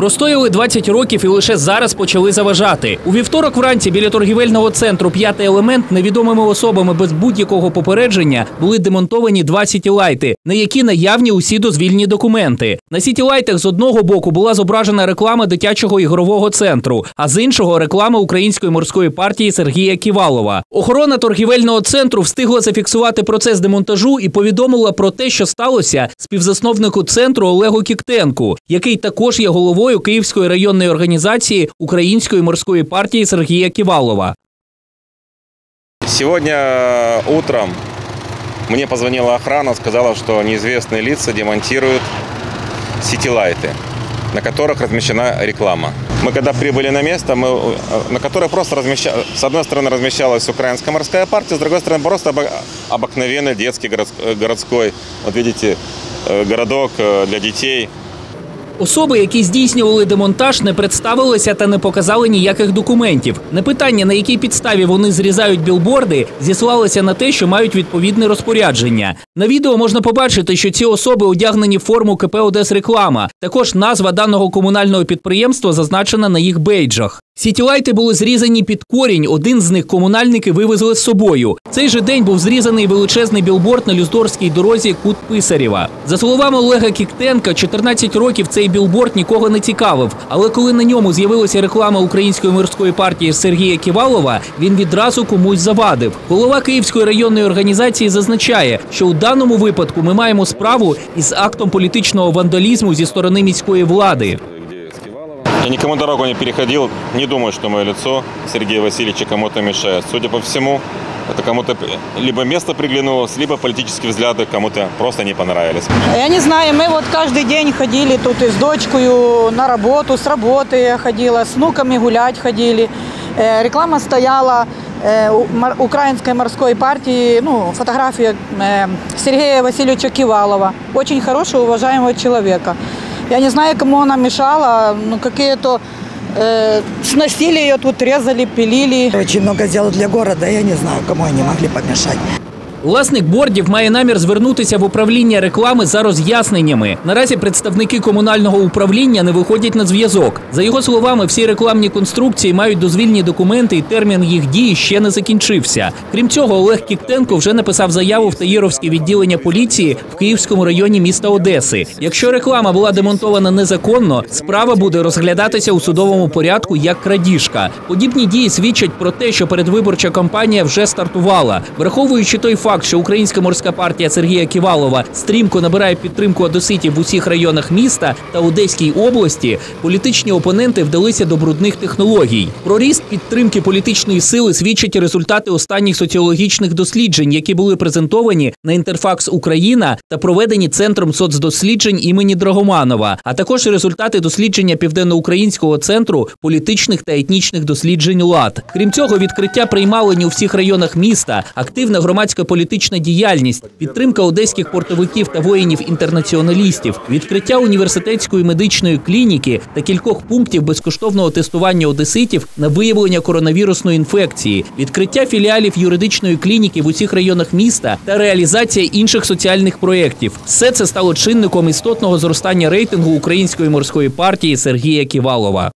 Простояли 20 років і лише зараз почали заважати. У вівторок вранці біля торгівельного центру П'ятий елемент невідомими особами без будь-якого попередження були демонтовані два сітілайти, на які наявні усі дозвільні документи. На сітілайтах з одного боку була зображена реклама дитячого ігрового центру, а з іншого реклама української морської партії Сергія Ківалова. Охорона торгівельного центру встигла зафіксувати процес демонтажу і повідомила про те, що сталося співзасновнику центру Олегу Кіктенку, який також є головою Київської районної організації Української морської партії Сергія Ківалова. Сегодня утром мне позвонила охрана, сказала, что неизвестные лица демонтируют сетилайты, на которых размещена реклама. Мы когда прибыли на место, мы, э, на которой просто размеща... с одной стороны размещалась украинская морская партия, с другой стороны просто обо- обыкновенный детский городс- э, городской, вот видите, э, городок э, для детей. Особи, які здійснювали демонтаж, не представилися та не показали ніяких документів. На питання, на якій підставі вони зрізають білборди, зіслалися на те, що мають відповідне розпорядження. На відео можна побачити, що ці особи одягнені в форму КП «Одесреклама». Також назва даного комунального підприємства зазначена на їх бейджах. Сітілайти були зрізані під корінь. Один з них комунальники вивезли з собою. Цей же день був зрізаний величезний білборд на Люздорській дорозі Кут Писарєва. За словами Олега Кіктенка, 14 років цей білборд нікого не цікавив. Але коли на ньому з'явилася реклама української морської партії Сергія Ківалова, він відразу комусь завадив. Голова Київської районної організації зазначає, що у даному випадку ми маємо справу із актом політичного вандалізму зі сторони міської влади. Я никому дорогу не переходил, не думаю, что мое лицо Сергея Васильевича кому-то мешает. Судя по всему, это кому-то либо место приглянулось, либо политические взгляды кому-то просто не понравились. Я не знаю, мы вот каждый день ходили тут и с дочкой на работу, с работы я ходила, с внуками гулять ходили. Э, Реклама стояла э, у- мор- украинской морской партии, ну, фотография э, Сергея Васильевича Кивалова, очень хорошего, уважаемого человека. Я не знаю, кому она мешала, ну, какие-то э, сносили ее тут, резали, пилили. Очень много сделал для города, я не знаю, кому они могли помешать. Власник бордів має намір звернутися в управління реклами за роз'ясненнями. Наразі представники комунального управління не виходять на зв'язок. За його словами, всі рекламні конструкції мають дозвільні документи, і термін їх дії ще не закінчився. Крім цього, Олег Кіктенко вже написав заяву в Таїровське відділення поліції в Київському районі міста Одеси. Якщо реклама була демонтована незаконно, справа буде розглядатися у судовому порядку як крадіжка. Подібні дії свідчать про те, що передвиборча кампанія вже стартувала, враховуючи той факт, що українська морська партія Сергія Ківалова стрімко набирає підтримку одеситів в усіх районах міста та Одеській області. Політичні опоненти вдалися до брудних технологій. Про ріст підтримки політичної сили свідчать результати останніх соціологічних досліджень, які були презентовані на інтерфакс Україна та проведені центром соцдосліджень імені Драгоманова, а також результати дослідження південноукраїнського центру політичних та етнічних досліджень ЛАД. Крім цього, відкриття приймалень у всіх районах міста, активна громадська політична діяльність, підтримка одеських портовиків та воїнів-інтернаціоналістів, відкриття університетської медичної клініки та кількох пунктів безкоштовного тестування одеситів на виявлення коронавірусної інфекції, відкриття філіалів юридичної клініки в усіх районах міста та реалізація інших соціальних проєктів. Все це стало чинником істотного зростання рейтингу української морської партії Сергія Ківалова.